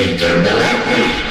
Intergalactic